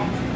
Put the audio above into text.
Wow.